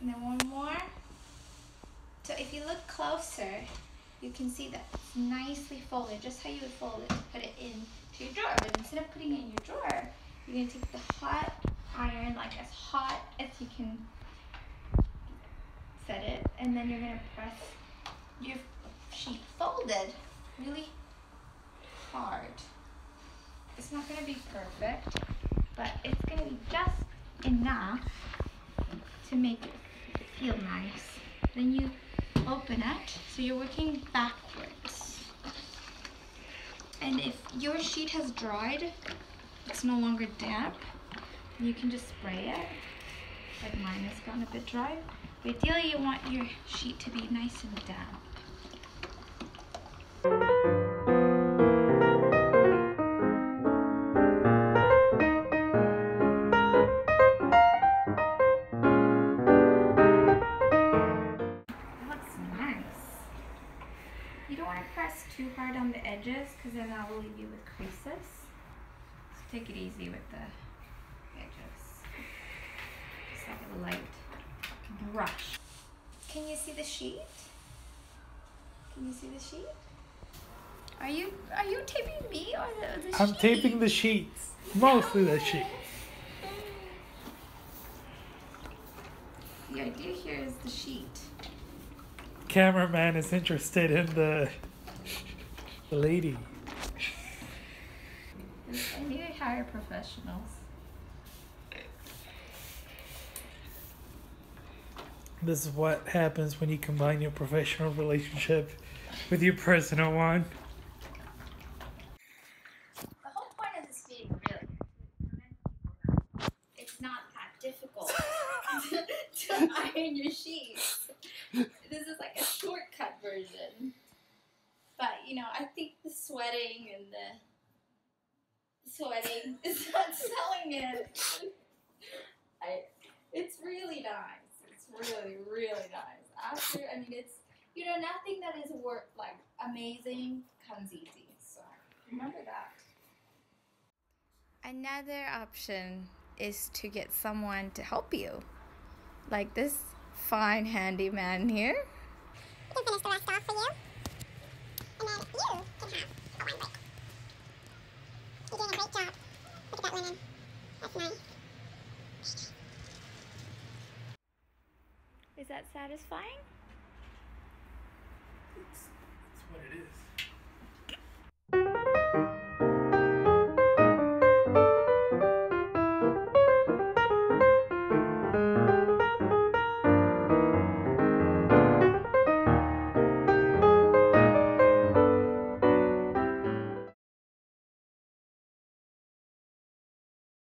and then one more. So if you look closer, you can see that it's nicely folded, just how you would fold it, put it into your drawer. But instead of putting it in your drawer, you're gonna take the hot iron, like as hot as you can set it, and then you're gonna press your sheet folded really hard. It's not gonna be perfect, but it's gonna be just enough to make it feel nice. Then you open it, so you're working backwards. And if your sheet has dried, it's no longer damp, you can just spray it. Like mine has gotten a bit dry. But ideally you want your sheet to be nice and damp. Too hard on the edges because then that will leave you with creases. So take it easy with the edges. Just like a light brush. Can you see the sheet? Can you see the sheet? Are you are you taping me or the, the I'm sheet? taping the sheets. Mostly the sheets. The idea here is the sheet. Cameraman is interested in the, the lady. I need to hire professionals. This is what happens when you combine your professional relationship with your personal one. The whole point of this video, really, it's not that difficult to iron your sheets. This is like a shortcut version. But you know, I think the sweating and the sweating is not selling it. I, it's really nice. It's really, really nice. After, I mean, it's you know, nothing that is work like amazing comes easy. So remember that. Another option is to get someone to help you, like this fine handyman here. We can finish the rest off for you. And then you can have a one break. You're doing a great job. Look at that linen. Is that satisfying? It's, it's what it is.